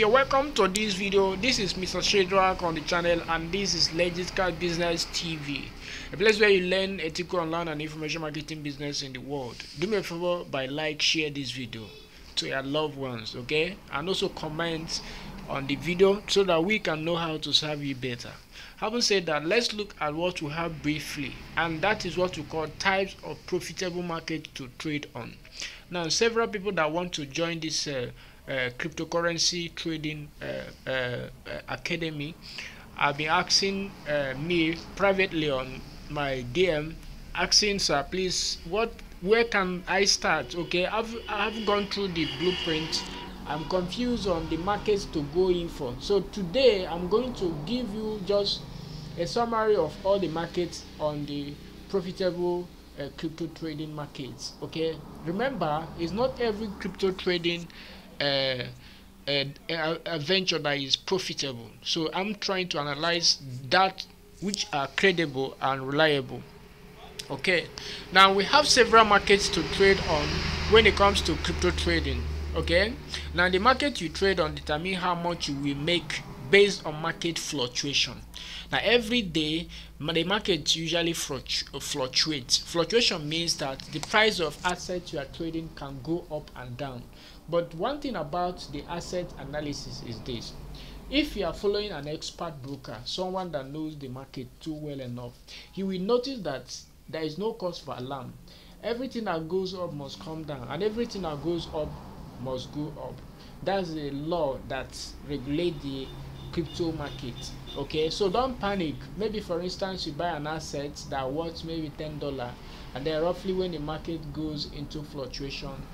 You're welcome to this video. This is Mr. Shedrak on the channel and this is Legitcash Business TV, a place where you learn ethical online and information marketing business in the world. Do me a favor by like, share this video to your loved ones, okay? And also comment on the video so that we can know how to serve you better. Having said that, let's look at what we have briefly, and that is what we call types of profitable market to trade on. Now, several people that want to join this uh, cryptocurrency trading uh, uh, academy have been asking me privately on my DM, asking, sir, please, what, where can I start? Okay, I've I've gone through the blueprint. I'm confused on the markets to go in for. So today, I'm going to give you just a summary of all the markets on the profitable uh, crypto trading markets okay remember it's not every crypto trading a, a, venture that is profitable. So I'm trying to analyze that which are credible and reliable. Okay, now we have several markets to trade on when it comes to crypto trading. Okay, now the market you trade on determine how much you will make based on market fluctuation. Now, every day, the market usually fluctuates. Fluctuation means that the price of assets you are trading can go up and down. But one thing about the asset analysis is this. If you are following an expert broker, someone that knows the market too well enough, he will notice that there is no cause for alarm. Everything that goes up must come down, and everything that goes up must go up. That's a law that regulates the crypto market. Okay, so don't panic. Maybe for instance, you buy an asset that worth maybe ten dollar, and then roughly when the market goes into fluctuation,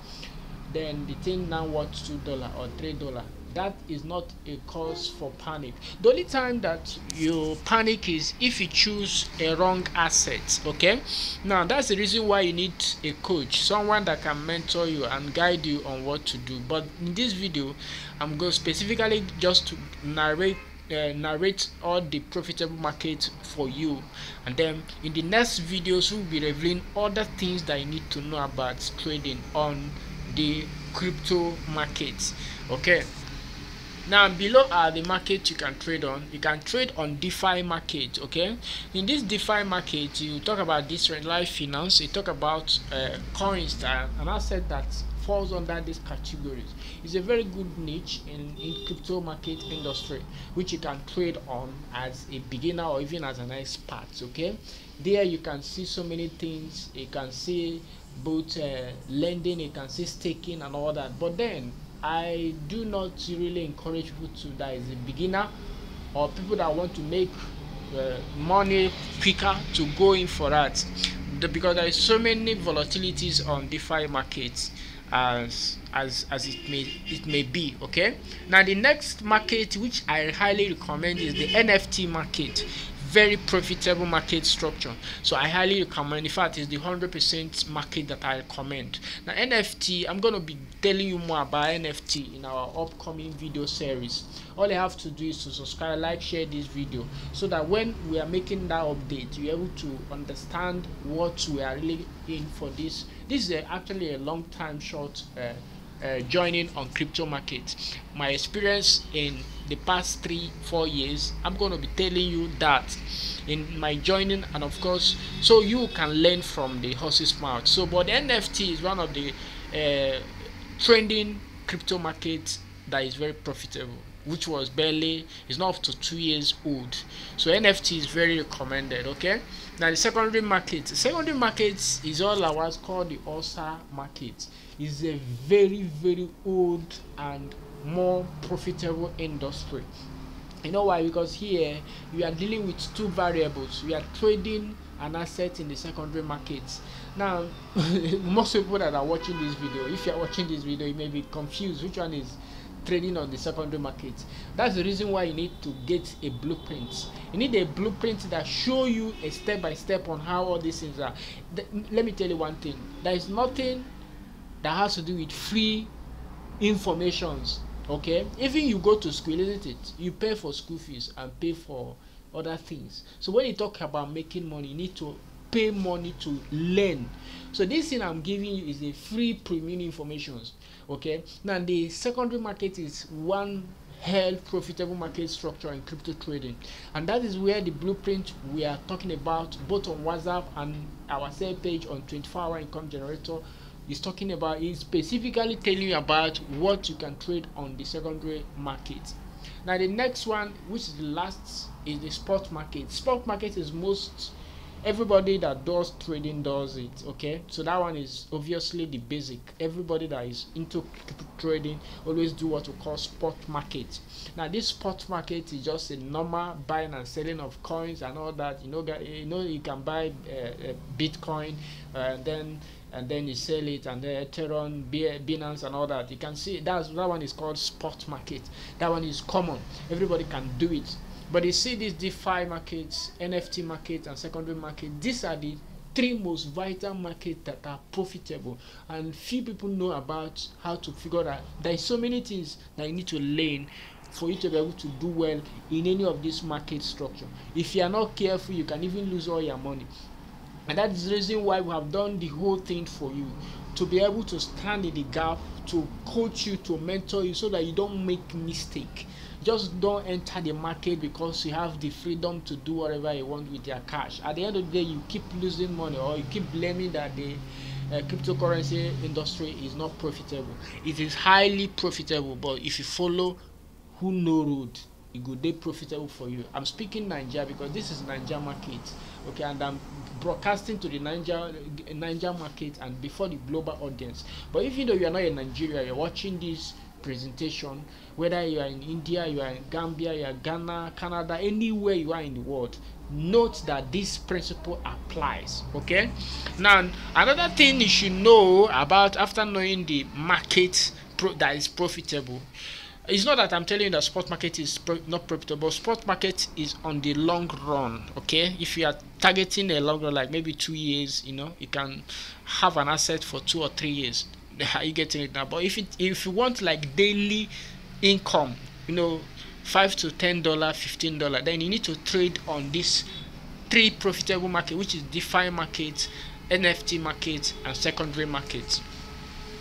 then the thing now worth two dollar or three dollar. That is not a cause for panic. The only time that you panic is if you choose a wrong asset okay? Now that's the reason why you need a coach someone that can mentor you and guide you on what to do. But in this video i'm going specifically just to narrate uh, narrate all the profitable market for you. And then in the next videos we'll be revealing other things that you need to know about trading on the crypto markets okay? Now below are the market you can trade on. You can trade on defi market okay? In this defi market you talk about decentralized finance you talk about uh, coins that an asset that falls under these categories. It's a very good niche in, in crypto market industry which you can trade on as a beginner or even as an expert okay? There you can see so many things. You can see both uh, lending it can see staking and all that. But then i do not really encourage people to that is a beginner or people that want to make uh, money quicker to go in for that. The, because there is so many volatilities on defi markets as as as it may it may be okay? Now the next market which i highly recommend is the nft market very profitable market structure. So i highly recommend in fact it's the 100% market that i recommend. Now nft i'm going to be telling you more about nft in our upcoming video series. All you have to do is to subscribe like share this video so that when we are making that update you're able to understand what we are really in for this. This is a, actually a long time short uh, uh, joining on crypto market. My experience in the past three four years i'm going to be telling you that in my joining and of course so you can learn from the horse's mouth. So but nft is one of the uh, trending crypto markets that is very profitable which was barely is not up to two years old. So nft is very recommended okay? Now the secondary market the secondary market is all I was called the ulsa market is a very very old and more profitable industry. You know why? Because here you are dealing with two variables. We are trading an asset in the secondary market. Now most people that are watching this video if you are watching this video you may be confused which one is trading on the secondary market. That's the reason why you need to get a blueprint. You need a blueprint that show you a step by step on how all these things are. The, let me tell you one thing. There is nothing that has to do with free informations okay? Even you go to school isn't it? You pay for school fees and pay for other things. So when you talk about making money you need to pay money to learn. So this thing i'm giving you is a free premium information okay? Now the secondary market is one held profitable market structure in crypto trading. And that is where the blueprint we are talking about both on whatsapp and our sale page on 24 hour income generator is talking about is specifically telling you about what you can trade on the secondary market. Now the next one which is the last is the spot market. Spot market is most everybody that does trading does it okay? So that one is obviously the basic. Everybody that is into trading always do what we call spot market. Now this spot market is just a normal buying and selling of coins and all that. You know you know you can buy uh, bitcoin uh, and then and then you sell it and then Ethereum, Binance and all that you can see that's that one is called spot market that one is common everybody can do it but you see these DeFi markets, NFT markets, and secondary market. These are the three most vital markets that are profitable, and few people know about how to figure out. There are so many things that you need to learn for you to be able to do well in any of these market structure. If you are not careful, you can even lose all your money. And that is the reason why we have done the whole thing for you. To be able to stand in the gap, to coach you, to mentor you, so that you don't make mistake. Just don't enter the market because you have the freedom to do whatever you want with your cash. At the end of the day you keep losing money or you keep blaming that the uh, cryptocurrency industry is not profitable. It is highly profitable but if you follow who know road it go profitable for you. I'm speaking naija because this is naija market okay and i'm broadcasting to the naija naija market and before the global audience. But even though you are not in nigeria you're watching this presentation whether you are in india you are in gambia you are ghana canada anywhere you are in the world note that this principle applies okay? Now another thing you should know about after knowing the market that is profitable it's not that I'm telling you that spot market is pro- not profitable. Spot market is on the long run. Okay, if you are targeting a long run, like maybe two years, you know, you can have an asset for two or three years. Are you getting it now? But if it if you want like daily income, you know, five to ten dollar, fifteen dollar, then you need to trade on this three profitable market, which is DeFi market, NFT market, and secondary market.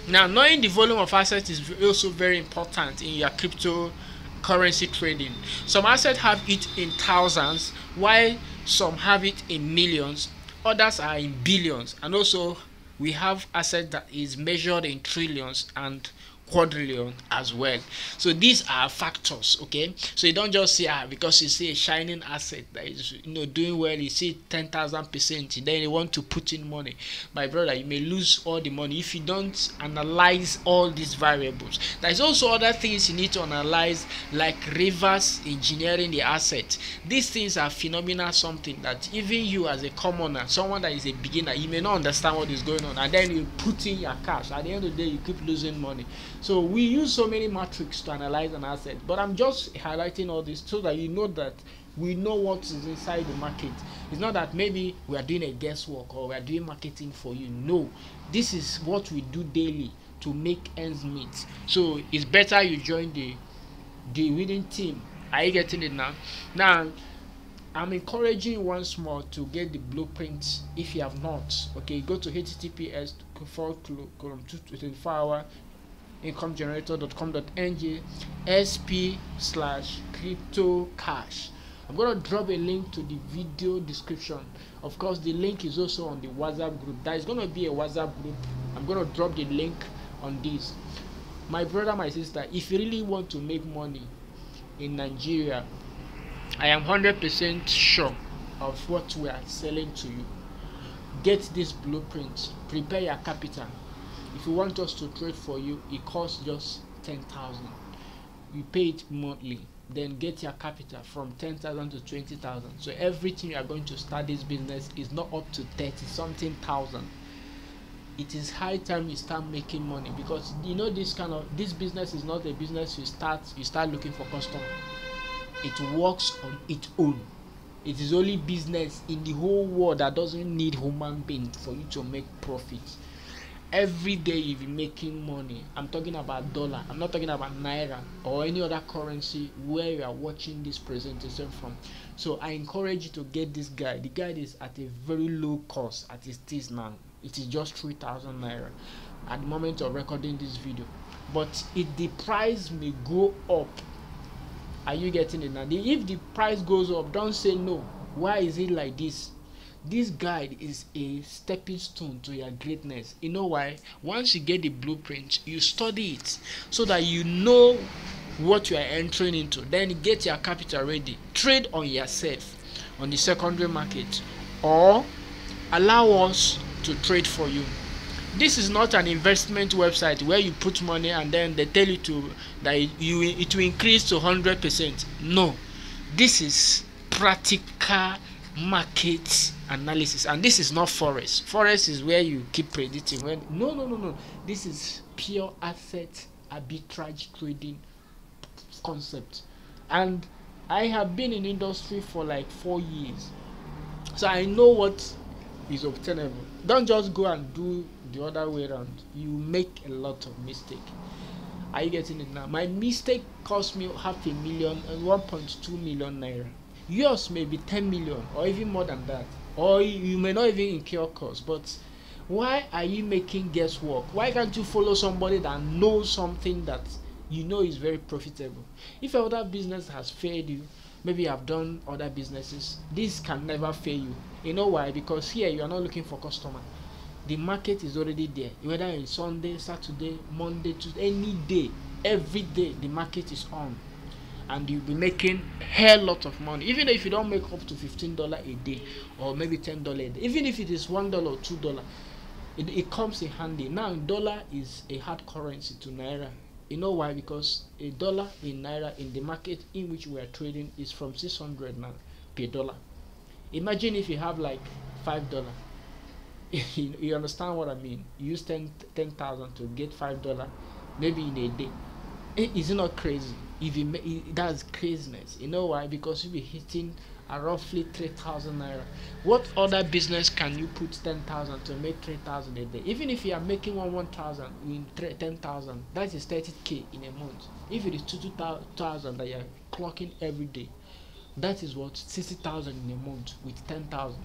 Now, knowing the volume of assets is also very important in your cryptocurrency trading. Some assets have it in thousands, while some have it in millions, others are in billions, and also we have asset that is measured in trillions and quadrillion as well. So these are factors okay? So you don't just see ah because you see a shining asset that is you know doing well you see 10,000 percent then you want to put in money. My brother you may lose all the money if you don't analyze all these variables. There's also other things you need to analyze like reverse engineering the asset. These things are phenomenal something that even you as a commoner someone that is a beginner you may not understand what is going on and then you put in your cash. At the end of the day you keep losing money so we use so many metrics to analyze an asset, but I'm just highlighting all this so that you know that we know what is inside the market. It's not that maybe we are doing a guesswork or we are doing marketing for you. No, this is what we do daily to make ends meet. So it's better you join the the winning team. Are you getting it now? Now I'm encouraging once more to get the blueprint if you have not. Okay, go to https column 24 hour incomegenerator.com.ng sp slash crypto cash. I'm going to drop a link to the video description. Of course the link is also on the whatsapp group. There is going to be a whatsapp group. I'm going to drop the link on this. My brother my sister if you really want to make money in nigeria i am 100% sure of what we are selling to you. Get this blueprint. Prepare your capital if you want us to trade for you it costs just 10000 you pay it monthly then get your capital from 10,000 to 20,000 so everything you are going to start this business is not up to 30 something thousand. It is high time you start making money because you know this kind of this business is not a business you start you start looking for customer. It works on its own. It is only business in the whole world that doesn't need human being for you to make profit every day you be making money. I'm talking about dollar. I'm not talking about naira or any other currency where you are watching this presentation from. So i encourage you to get this guide the guide is at a very low cost at this now. It is just 3000 naira at the moment of recording this video. But it the price may go up are you getting it now? If the price goes up don't say no. Why is it like this this guide is a stepping stone to your greatness. You know why? Once you get the blueprint you study it so that you know what you are entering into. Then get your capital ready. Trade on yourself on the secondary market or allow us to trade for you. This is not an investment website where you put money and then they tell you to that you it will increase to 100 percent. No. This is practical market analysis. And this is not forex. Forex is where you keep predicting when no no no no. This is pure asset arbitrage trading concept. And i have been in industry for like four years. So i know what is obtainable. Don't just go and do the other way around. You make a lot of mistake. Are you getting it now? My mistake cost me half a million and 1.2 million naira. Yours may be 10 million or even more than that or you may not even incur cost but why are you making guesswork? Why can't you follow somebody that knows something that you know is very profitable? If other business has failed you maybe you have done other businesses this can never fail you. You know why? Because here you are not looking for customer. The market is already there. Whether it's sunday saturday monday tuesday any day every day the market is on and you'll be making hell lot of money. Even if you don't make up to 15 dollar a day or maybe 10 dollar a day even if it is one dollar or two dollar it, it comes in handy. Now dollar is a hard currency to naira. You know why? Because a dollar in naira in the market in which we are trading is from 600 now per dollar. Imagine if you have like five dollar. You, understand what i mean? You use 10 10000 to get five dollar maybe in a day. Is it not crazy if you make that's craziness. You know why? Because you'll be hitting a roughly 3000 naira what other business can you put 10000 to make 3000 a day? Even if you are making one 1000 in 10000 that is 30k in a month. If it is 2000 that you are clocking every day that is what? 60000 in a month with 10000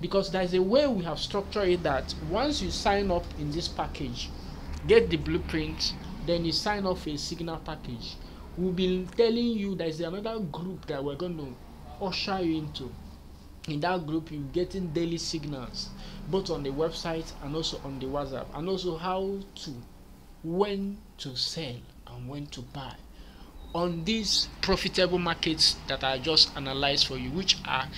because there is a way we have structured it that once you sign up in this package get the blueprint then you sign off a signal package we'll be telling you there's another group that we're going to usher you into in that group you're getting daily signals both on the website and also on the whatsapp and also how to when to sell and when to buy on these profitable markets that i just analyzed for you which are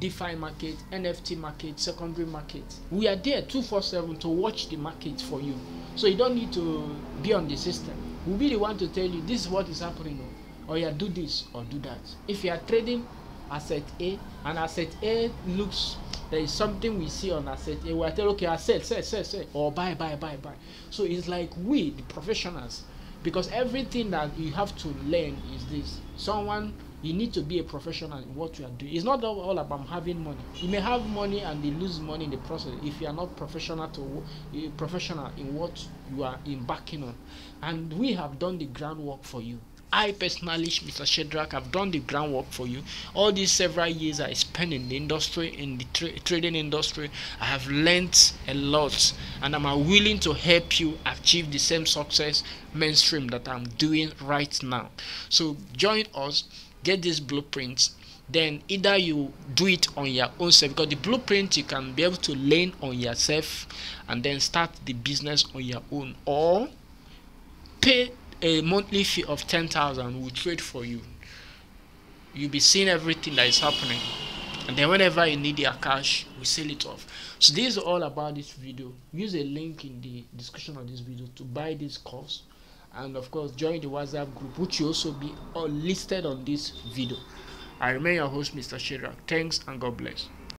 DeFi market, NFT market, secondary market. We are there 247 to watch the market for you. So you don't need to be on the system. We'll be the one to tell you this is what is happening. Or yeah, do this or do that. If you are trading asset A and asset A looks there is something we see on asset A, we tell okay, I sell, sell, sell, sell, or buy, buy, buy, buy. So it's like we, the professionals, because everything that you have to learn is this. Someone you need to be a professional in what you are doing. It's not all about having money. You may have money and you lose money in the process if you are not professional to eh, professional in what you are embarking on. And we have done the groundwork for you. I personally, Mr. Shedrack, have done the groundwork for you. All these several years I spent in the industry, in the tra trading industry, I have learned a lot, and I'm willing to help you achieve the same success mainstream that I'm doing right now. So join us get these blueprints then either you do it on your own self because the blueprint you can be able to learn on yourself and then start the business on your own or pay a monthly fee of 10,000 will trade for you. You'll be seeing everything that is happening and then whenever you need your cash we sell it off. So this is all about this video. Use a link in the description of this video to buy this course and of course join the whatsapp group which will also be listed on this video i remain your host mr Shedrack. thanks and god bless